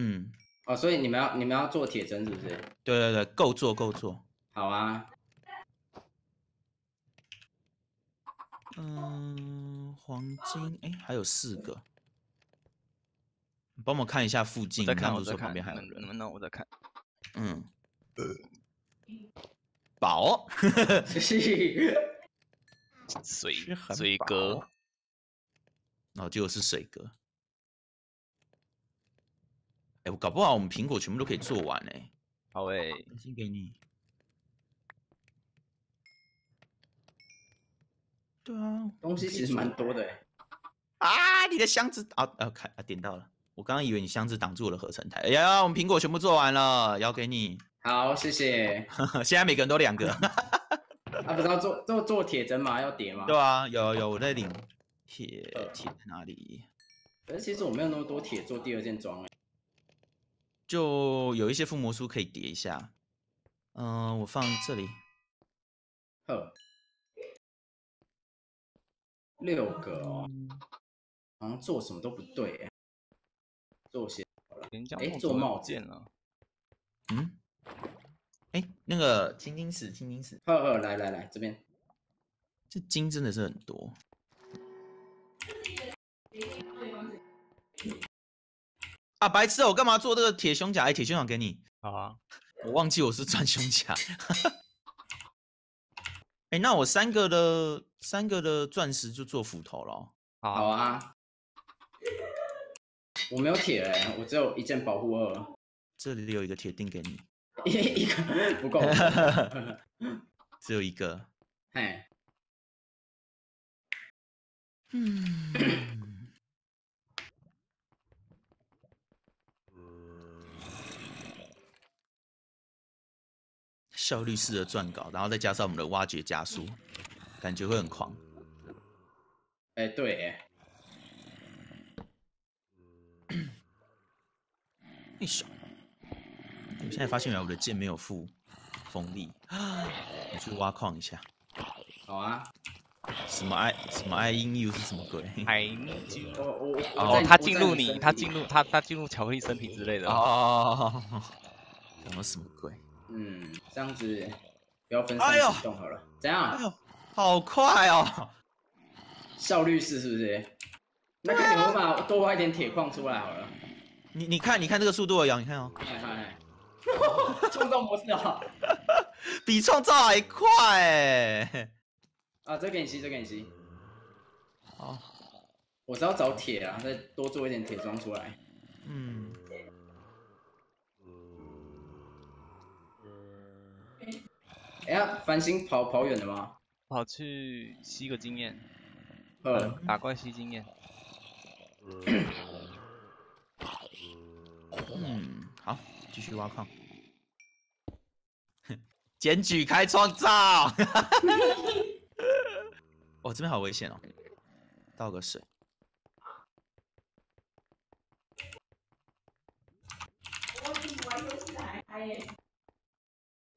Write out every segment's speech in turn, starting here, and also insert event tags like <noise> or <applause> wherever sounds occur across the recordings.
嗯，哦，所以你们要你们要做铁针是不是？对对对，够做够做。好啊，嗯，黄金，哎，还有四个。你帮我看一下附近，再看我再看，旁边还有人。能能不能我再看？嗯，宝。<laughs> 水水饱哥，哦，结果是水哥。哎，我搞不好我们苹果全部都可以做完哎。好诶，先给你。对啊，东西其实蛮多的欸，啊，你的箱子啊啊，看啊，点到了。我刚刚以为你箱子挡住我的合成台。哎呀，我们苹果全部做完了，要给你。好，谢谢。<laughs> 现在每个人都两个。<laughs> 啊，不知道做做做铁针吗？要叠吗？对啊，有有我在领铁铁在哪里？可是其实我没有那么多铁做第二件装哎。就有一些附魔书可以叠一下。嗯、我放这里。呵，六个哦，嗯好像做什么都不对哎。做些人家诶梦怎么做帽子了，嗯，哎，那个青金石，青金石，呵呵，来来来，这边这金真的是很多。啊，白痴哦！我干嘛做这个铁胸甲？哎，铁胸甲给你，好啊，我忘记我是钻胸甲。哎，那我三个的三个的钻石就做斧头了哦。好好啊，啊。我没有铁哎，我只有一件保护二，这里有一个铁锭给你，一一个不够。只有一个。哎，嗯，效率式的撰稿，然后再加上我们的挖掘加速，感觉会很狂。哎对哎，<coughs> 一手，我现在发现原来我的剑没有附锋利，<gasps> 我去挖矿一下。好啊。什么 I 什么 I in you 是什么鬼？I need you。我我我哦在，我他进入你，他进入他他进入巧克力身体之类的。哦，<laughs> 什么什么鬼？嗯，这样子不要分散哎呦行动好了。怎样？哎呦，好快哦！效率是是不是？那看你们把多挖一点铁矿出来好了。你你看你看这个速度，杨，你看哦，哎哎，创造模式啊！<laughs> 比创造还快哎！啊，这给你吸，这给你吸。好，我只要找铁啊，再多做一点铁装出来。嗯，哎呀，繁星跑跑远了吗？跑去吸个经验，呃，打怪吸经验。嗯，好，继续挖矿。<laughs> 检举开创造。<laughs> 哦，这边好危险哦！倒个水。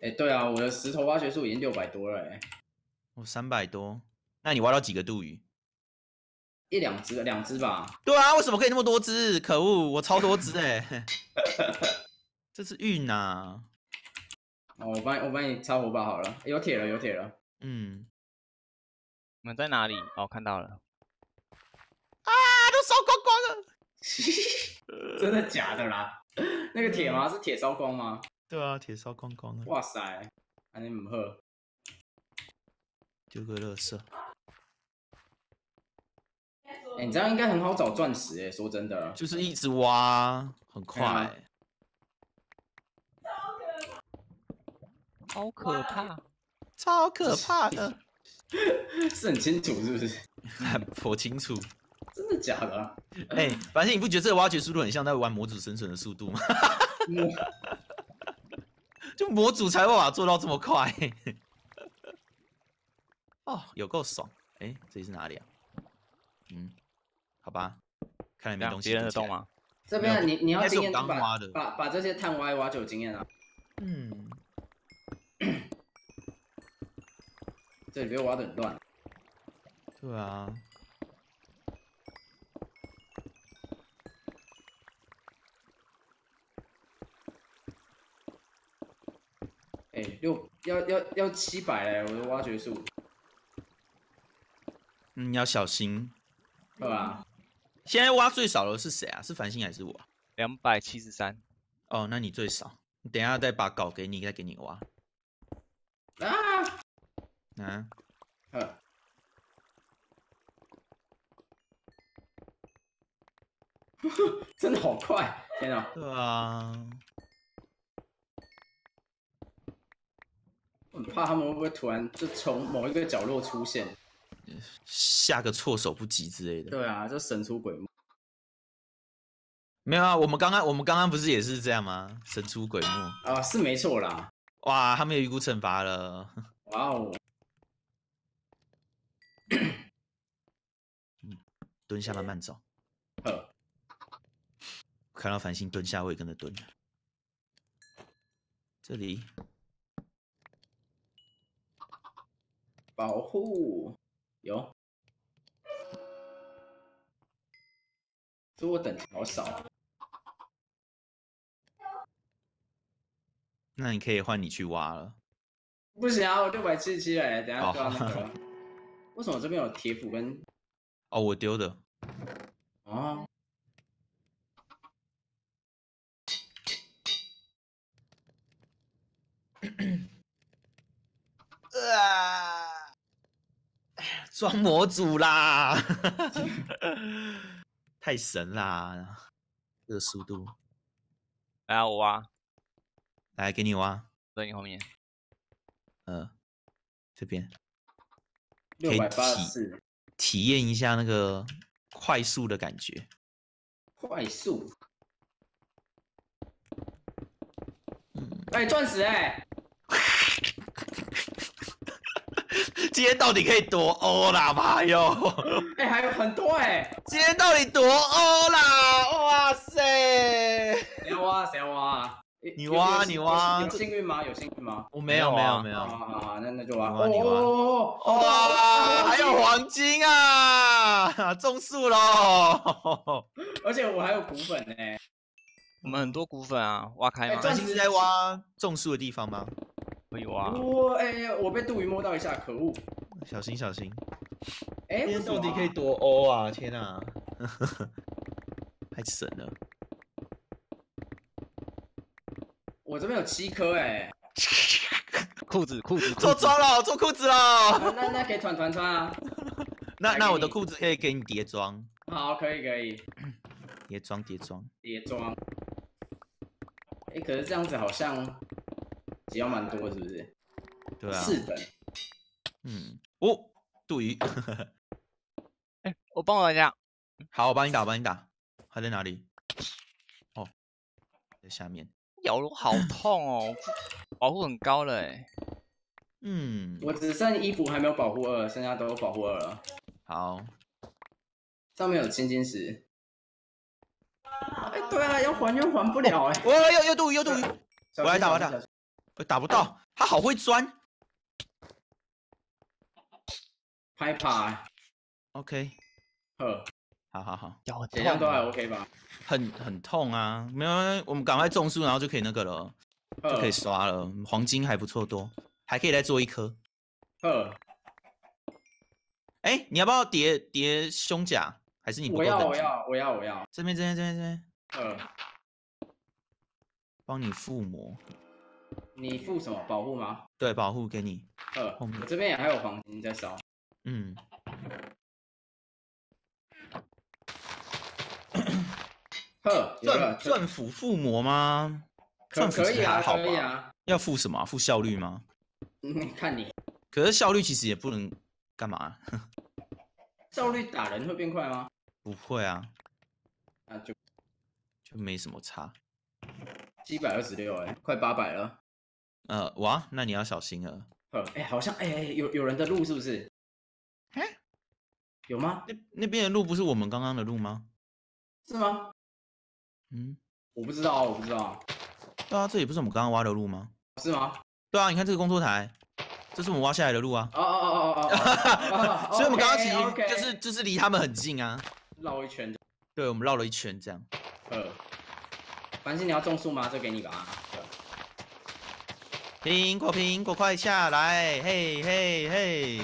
哎，对啊，我的石头挖掘数已经六百多了，哎，我，三百多。那你挖到几个杜鱼？一两只，两只吧。对啊，为什么可以那么多只？可恶，我超多只哎！<laughs> 这是运啊、哦，我帮你，我帮你插火把好了，有铁了，有铁了。嗯，你们在哪里？哦，看到了。啊，都烧光光了。<laughs> 真的假的啦？那个铁吗？是铁烧光吗？对啊，铁烧光光了，哇塞，安尼唔好。丢个垃圾。哎、你这样应该很好找钻石哎，说真的。就是一直挖，很快、啊好可怕！超可怕的，<laughs> 是很清楚是不是？颇清楚。真的假的、啊？哎、反正你不觉得这个挖掘速度很像在玩模组生存的速度吗？<laughs> 摸就模组才有办法做到这么快。<laughs> 哦，有够爽！哎、这里是哪里啊？嗯，好吧，看来没东西。别人的洞？吗？这边啊你你要经验挖的把把这些碳挖一挖就有经验了。嗯，<clears throat> 这里被挖的很乱。对啊。六要要要七百嘞，我的挖掘数，嗯，你要小心。对吧？现在挖最少的是谁啊？是繁星还是我啊？两百七十三，哦，那你最少。你等一下再把稿给你，再给你挖。啊，啊，呵 <laughs> <laughs> 真的好快！天啊，对啊，很怕他们会不会突然就从某一个角落出现？下个措手不及之类的。对啊，就神出鬼没。没有啊，我们刚刚我们刚刚不是也是这样吗？神出鬼没。啊，是没错啦。哇，他们有预估惩罚了。哇哦，蹲下慢慢走。呵，看到繁星蹲下，我也跟着蹲。这里保护有，所以我等级好少啊。那你可以换你去挖了。不行啊，我六百七十七了，等下哦就要那个了。为什么这边有铁斧跟哦，我丢的。<coughs> 啊？啊！装模组啦，<laughs> 太神啦！这个速度，来啊，我挖，来给你挖，在你后面。呃，这边六百八十四，体验一下那个快速的感觉。快速。嗯，哎，钻石哎，今天到底可以多欧啦，妈哟！<laughs> 哎，还有很多哎。今天到底多欧啦？哇塞！谁要挖？谁要挖啊？你有有幸挖你挖有这幸运吗？有幸运吗？我没有没有没没有，好好好好，那那就挖。你挖你挖哦哦哦哇，还有，黄金啊，种树喽！而且我还有骨粉呢。我们很多骨粉啊，挖开吗？哎钻石在挖种树的地方吗？可以挖。我哎，我被杜鱼摸到一下，可恶！小心小心！哎，为什么啊多欧啊？天啊！<laughs> 太神了！我这边有七颗哎，裤子，裤子，做裤子装了，做裤子了。<laughs> 那那那给团团穿啊。那那我的裤子可以给你叠装，好，可以可以，叠装叠装。叠装。哎，可是这样子好像只要蛮多，是不是？对啊，四等。嗯，哦，杜鱼，<laughs> 哎，我帮我一下。好，我帮你打，我帮你打。他在哪里？哦，在下面。咬了好痛哦，保护很高了哎。嗯，我只剩衣服还没有保护二，剩下都有保护二了。好，上面有青金石。哎，对啊，要还又还不了哎。我又又杜鱼又杜鱼，我来打我来打打不到，他好会钻。拍怕哎，OK，呵，好好好，咬很血量都还。OK 吧？很很痛啊，没有，我们赶快种树，然后就可以那个了，就可以刷了。黄金还不错多，还可以再做一颗。呵，哎，你要不要叠叠胸甲？还是你不我要？我要我要我要，这边这边这边这边，呃，帮你附魔，你付什么保护吗？对，保护给你。呃，我这边也还有黄金在烧。嗯，<coughs> 呵，钻，钻斧附魔吗？可钻斧其可以啊，实还好吧？可以啊。要附什么啊？附效率吗？嗯，看你可是效率其实也不能干嘛啊、<laughs> 效率打人会变快吗？不会啊，那就就没什么差。七百二十六，哎，快八百了。呃，哇，那你要小心了。呃，哎，好像哎哎有有人的路是不是？哎有吗？那那边的路不是我们刚刚的路吗？是吗？嗯，我不知道，我不知道，对啊，这也不是我们刚刚挖的路吗？是吗？对啊，你看这个工作台，这是我们挖下来的路啊。哦哦哦哦哦 <laughs> 所以我们刚刚其实就是就是离他们很近啊。绕一圈就。对，我们绕了一圈这样。呃，反正你要种树吗？这给你吧。对苹果苹果快下来，嘿嘿嘿。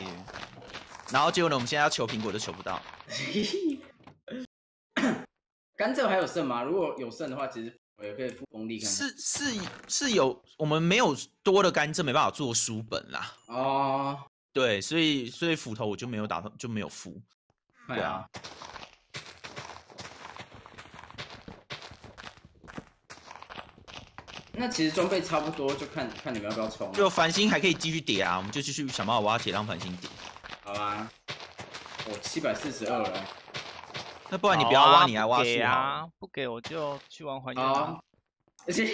然后结果呢，我们现在要求苹果都求不到。<coughs> 甘蔗还有剩吗？如果有剩的话，其实我也可以付工力看看。是是是有，我们没有多的甘蔗，没办法做书本啦。哦，对，所以所以斧头我就没有打算就没有付。对啊。那其实装备差不多，就看看你们要不要冲。就繁星还可以继续叠啊，我们就继续想办法挖铁让繁星叠。好吧。我七百四十二了。那不然你不要挖，你来挖树啊！不给我就去玩还原。而且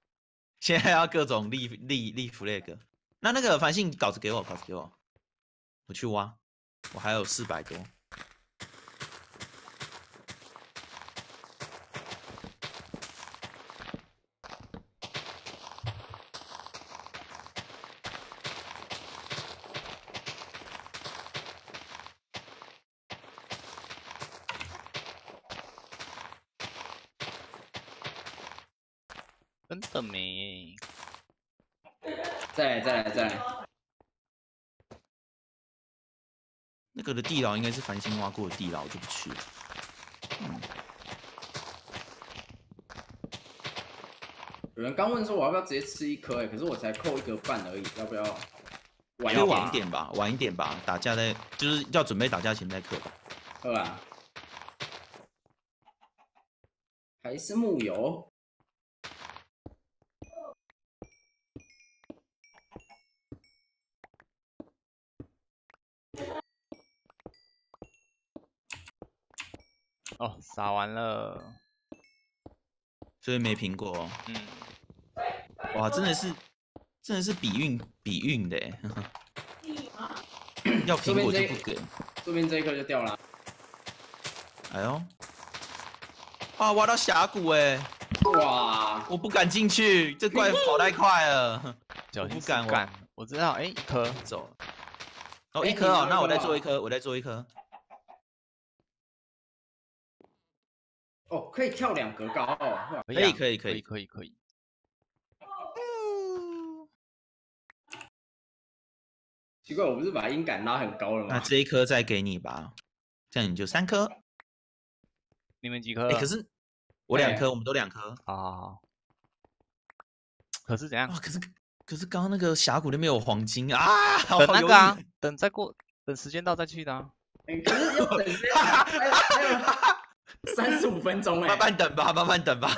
<laughs> 现在要各种立立立 flag。那那个繁星稿子给我，稿子给我，我去挖。我还有四百多。真的没。再来，再来，再来。那个的地牢应该是繁星挖过的地牢，我就不去了。有人刚问说我要不要直接吃一颗？哎，可是我才扣一个半而已，要不要？晚一点吧，晚一点吧。打架在就是要准备打架前再刻吧。对吧？还是木有？哦，撒完了，所以没苹果。嗯，哇，真的是，真的是比运比运的，<coughs> 要苹果就不给，这边这一颗就掉了。哎呦，啊，挖到峡谷哎，哇，我不敢进去，这怪跑太快了，<laughs> 我不敢，我我知道，哎，一颗。走，哦，一颗哦，那我再做一颗，我再做一颗。可以跳两格高哦，可以可以可以可以可以。奇怪，我不是把音感拉很高了吗？那这一颗再给你吧，这样你就三颗。你们几颗？可是我两颗，我们都两颗。好好好。可是怎样？可是可是刚刚那个峡谷那边有黄金啊！等那个啊，等再过等时间到再去的。可是要等时间。<laughs> <laughs> 三十五分钟哎，慢慢等吧，<laughs> 慢慢等吧。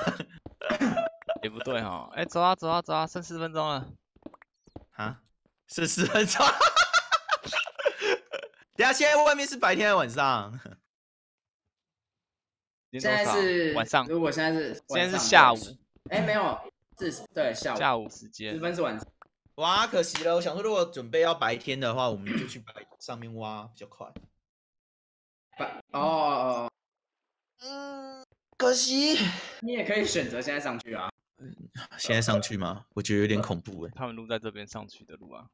<laughs> 也不对哈，哎，走啊走啊走啊，剩四分钟了。啊？剩四分钟？等下，现在外面是白天还是晚上？现在是晚上。如果现在是现在是下午。哎，没有，是对下午。下午时间。十分是晚上。哇，可惜了。我想说，如果准备要白天的话，我们就去白上面挖比较快。白哦。嗯，可惜。你也可以选择现在上去啊。现在上去吗？我觉得有点恐怖哎。他们路在这边上去的路啊。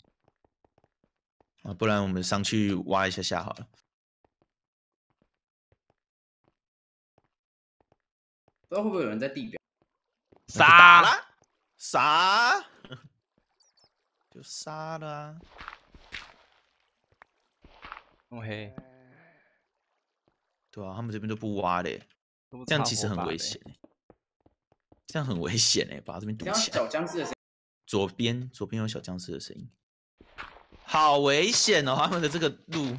啊，不然我们上去挖一下下好了。不知道会不会有人在地表？杀了？杀？<laughs> 就杀了啊。哦嘿。对啊，他们这边都不挖嘞，这样其实很危险这样很危险哎，把这边堵起来。小僵尸的声音，左边左边有小僵尸的声音，好危险哦！他们的这个路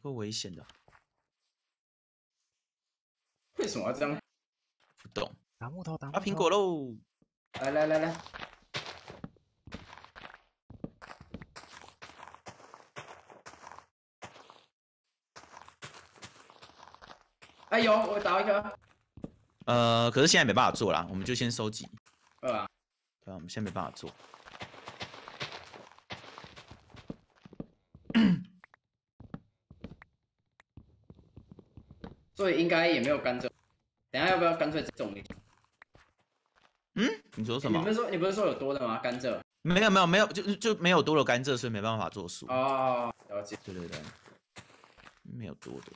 够危险的。为什么要这样？不懂。拿木头，打苹果喽！来来来来。哎有，我打一颗。呃，可是现在没办法做了，我们就先收集。对啊。对啊，我们现在没办法做。<coughs> 所以应该也没有甘蔗。等下要不要干脆种一嗯？你说什么？你不是说你不是说有多的吗？甘蔗？没有没有没有，就就没有多的甘蔗，所以没办法做树。哦，了解。对对对，没有多的。